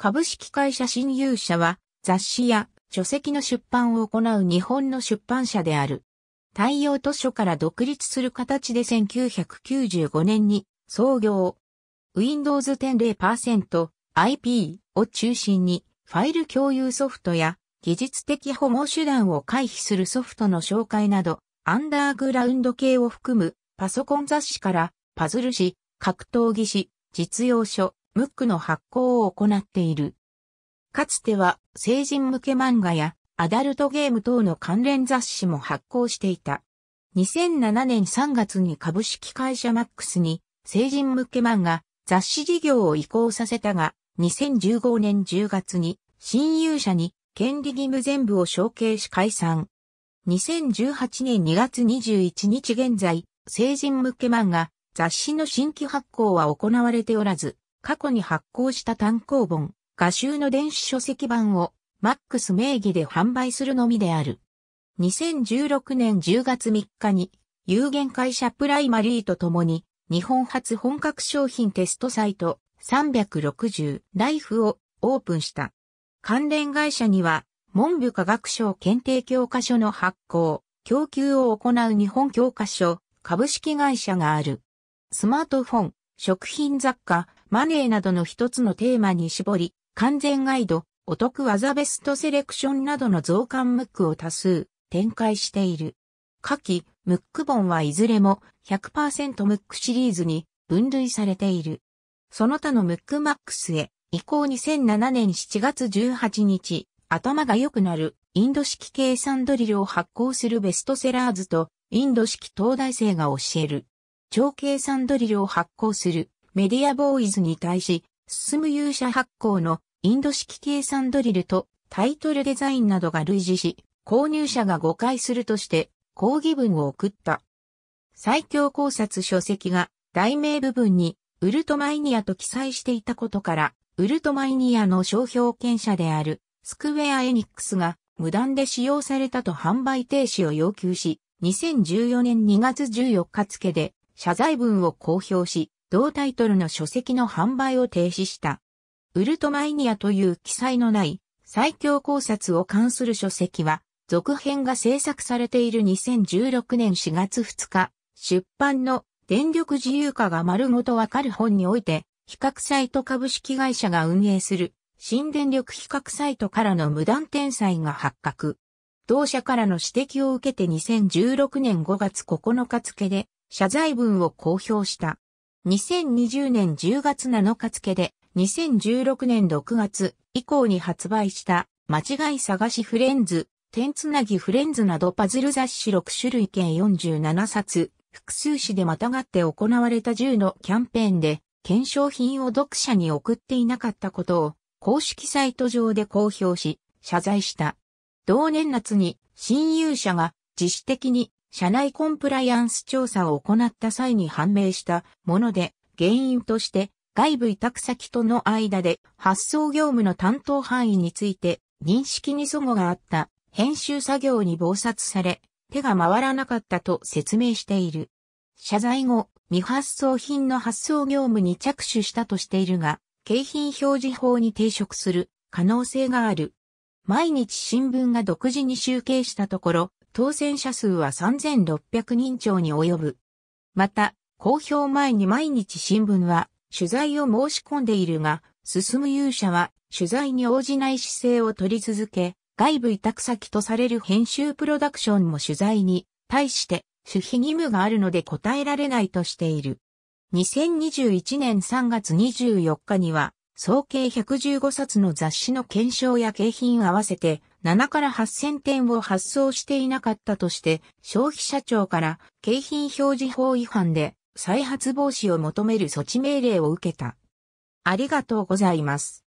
株式会社新勇社は雑誌や書籍の出版を行う日本の出版社である。太陽図書から独立する形で1995年に創業。Windows 10 0% IP を中心にファイル共有ソフトや技術的保護手段を回避するソフトの紹介など、アンダーグラウンド系を含むパソコン雑誌からパズル誌、格闘技誌、実用書、ムックの発行を行っている。かつては成人向け漫画やアダルトゲーム等の関連雑誌も発行していた。2007年3月に株式会社マックスに成人向け漫画雑誌事業を移行させたが、2015年10月に新勇者に権利義務全部を承継し解散。2018年2月21日現在、成人向け漫画雑誌の新規発行は行われておらず、過去に発行した単行本、画集の電子書籍版をマックス名義で販売するのみである。2016年10月3日に有限会社プライマリーとともに日本初本格商品テストサイト360ライフをオープンした。関連会社には文部科学省検定教科書の発行、供給を行う日本教科書株式会社がある。スマートフォン、食品雑貨、マネーなどの一つのテーマに絞り、完全ガイド、お得技ベストセレクションなどの増刊ムックを多数展開している。下記、ムック本はいずれも100%ムックシリーズに分類されている。その他のムックマックスへ移行2007年7月18日、頭が良くなるインド式計算ドリルを発行するベストセラーズとインド式東大生が教える。超計算ドリルを発行するメディアボーイズに対し、進む勇者発行のインド式計算ドリルとタイトルデザインなどが類似し、購入者が誤解するとして抗議文を送った。最強考察書籍が題名部分にウルトマイニアと記載していたことから、ウルトマイニアの商標権者であるスクウェアエニックスが無断で使用されたと販売停止を要求し、2014年2月14日付で謝罪文を公表し、同タイトルの書籍の販売を停止した。ウルトマイニアという記載のない最強考察を関する書籍は、続編が制作されている2016年4月2日、出版の電力自由化が丸ごとわかる本において、比較サイト株式会社が運営する新電力比較サイトからの無断転載が発覚。同社からの指摘を受けて2016年5月9日付で謝罪文を公表した。2020年10月7日付で2016年6月以降に発売した間違い探しフレンズ、点つなぎフレンズなどパズル雑誌6種類計47冊、複数紙でまたがって行われた10のキャンペーンで検証品を読者に送っていなかったことを公式サイト上で公表し謝罪した。同年夏に新勇者が自主的に社内コンプライアンス調査を行った際に判明したもので、原因として外部委託先との間で発送業務の担当範囲について認識に齟齬があった編集作業に忙殺され、手が回らなかったと説明している。謝罪後、未発送品の発送業務に着手したとしているが、景品表示法に抵触する可能性がある。毎日新聞が独自に集計したところ、当選者数は3600人超に及ぶ。また、公表前に毎日新聞は取材を申し込んでいるが、進む勇者は取材に応じない姿勢を取り続け、外部委託先とされる編集プロダクションも取材に対して守秘義務があるので答えられないとしている。2021年3月24日には総計115冊の雑誌の検証や景品合わせて7から8000点を発送していなかったとして消費者庁から景品表示法違反で再発防止を求める措置命令を受けた。ありがとうございます。